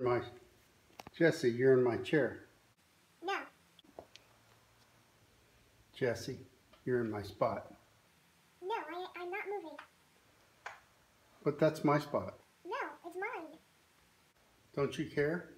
My Jesse, you're in my chair. No, Jesse, you're in my spot. no, I'm not moving. But that's my spot. No, it's mine. Don't you care?